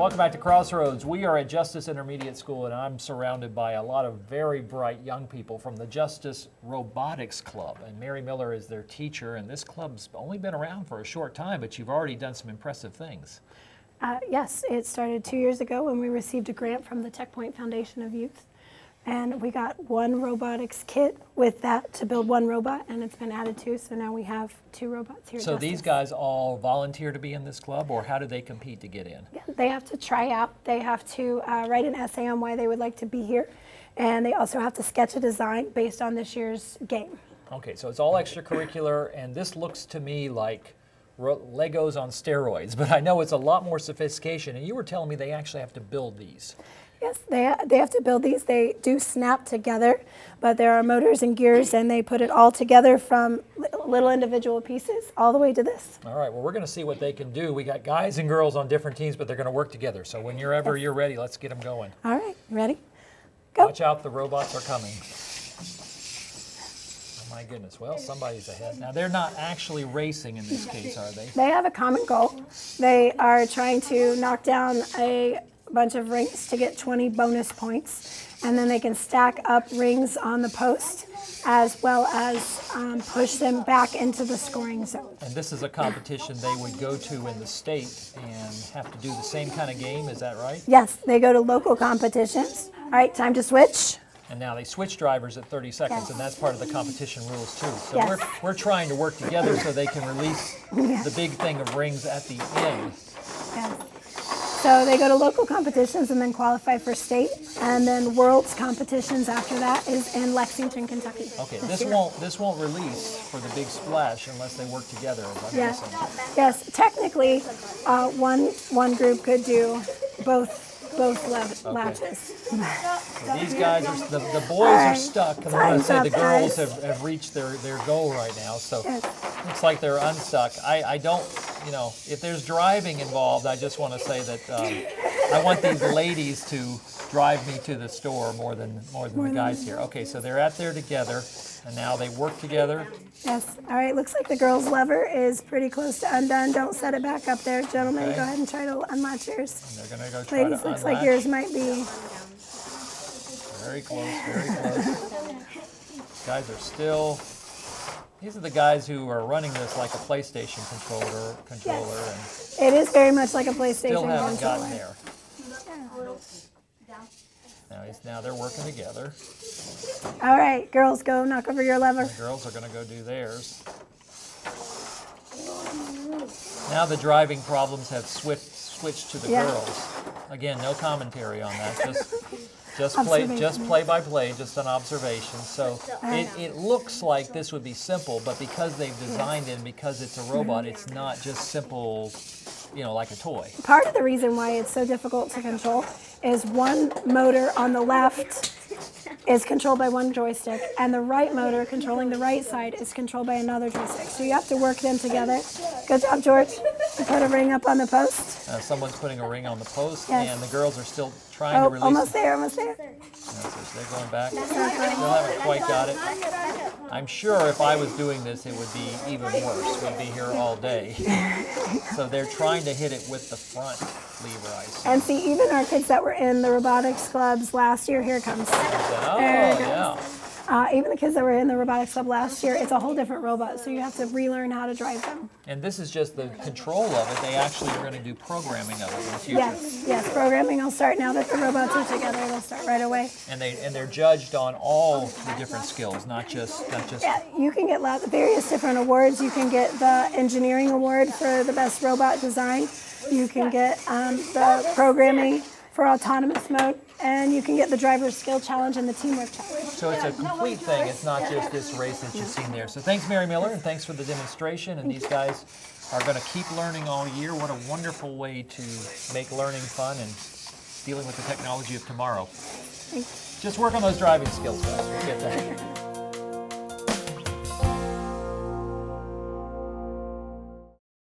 Welcome back to Crossroads. We are at Justice Intermediate School, and I'm surrounded by a lot of very bright young people from the Justice Robotics Club. And Mary Miller is their teacher, and this club's only been around for a short time, but you've already done some impressive things. Uh, yes, it started two years ago when we received a grant from the Tech Point Foundation of Youth. And we got one robotics kit with that to build one robot, and it's been added to, so now we have two robots here. So these guys all volunteer to be in this club, or how do they compete to get in? Yeah, They have to try out, they have to uh, write an essay on why they would like to be here, and they also have to sketch a design based on this year's game. Okay, so it's all extracurricular, and this looks to me like Legos on steroids, but I know it's a lot more sophistication. And you were telling me they actually have to build these. Yes, they, they have to build these. They do snap together, but there are motors and gears, and they put it all together from little individual pieces all the way to this. All right, well, we're going to see what they can do. We got guys and girls on different teams, but they're going to work together. So when you're ever you're ready, let's get them going. All right, ready? Go. Watch out, the robots are coming. Oh my goodness. Well, somebody's ahead. Now they're not actually racing in this case, are they? They have a common goal. They are trying to knock down a bunch of rings to get 20 bonus points, and then they can stack up rings on the post as well as um, push them back into the scoring zone. And this is a competition they would go to in the state and have to do the same kind of game. Is that right? Yes, they go to local competitions. All right, time to switch. And now they switch drivers at 30 seconds, Yes. and that's part of the competition rules too. So Yes. we're, we're trying to work together so they can release the big thing of rings at the end. So they go to local competitions and then qualify for state, and then worlds competitions after that is in Lexington, Kentucky. Okay, this won't this won't release for the big splash unless they work together. Yes, yes. Technically, uh, one one group could do both both le- latches. So these guys are the, the boys are stuck, and I'm going to say the girls guys. have, have reached their, their goal right now. So Yes. looks like they're unstuck. I, I don't, you know, if there's driving involved, I just want to say that um, I want these ladies to drive me to the store more than more than the guys here. Okay, so they're out there together, and now they work together. Yes. All right. Looks like the girls' lever is pretty close to undone. Don't set it back up there, gentlemen. Okay. Go ahead and try to unlatch yours. And they're going to go try Ladies, to looks unlatch. like yours might be. Very close, very close. guys are still. These are the guys who are running this like a PlayStation controller, controller, and It is very much like a PlayStation still haven't controller. gotten there. Now, he's, now they're working together. All right, girls, go knock over your lever. The girls are going to go do theirs. Now the driving problems have switched switched to the Yeah. girls. Again, no commentary on that. Just just play just play by play, just an observation. So it, it looks like this would be simple, but because they've designed it and because it's a robot, it's not just simple, you know, like a toy. Part of the reason why it's so difficult to control is one motor on the left is controlled by one joystick, and the right motor controlling the right side is controlled by another joystick. So you have to work them together. Good job, George. You put a ring up on the post. Uh, someone's putting a ring on the post, Yes. and the girls are still trying to Oh, release. almost there, almost there. Yeah, so they're going back. Still haven't quite got it. I'm sure if I was doing this, it would be even worse. We'd be here all day. so they're trying to hit it with the front And see, even our kids that were in the robotics clubs last year, here it comes. Oh, There it goes. yeah. Uh, even the kids that were in the robotics club last year, it's a whole different robot, so you have to relearn how to drive them. And this is just the control of it. They actually are going to do programming of it in the future. Yes, yes, programming will start now that the robots are together. They'll start right away. And they and they're judged on all the different skills, not just not just Yeah, you can get lots of various different awards. You can get the engineering award for the best robot design. You can get um, the programming for autonomous mode, and you can get the driver's skill challenge and the teamwork challenge. So it's a complete thing. It's not just this race that you've seen there. So thanks, Mary Miller, and thanks for the demonstration. And these guys are going to keep learning all year. What a wonderful way to make learning fun and dealing with the technology of tomorrow. Just work on those driving skills, guys. We'll get.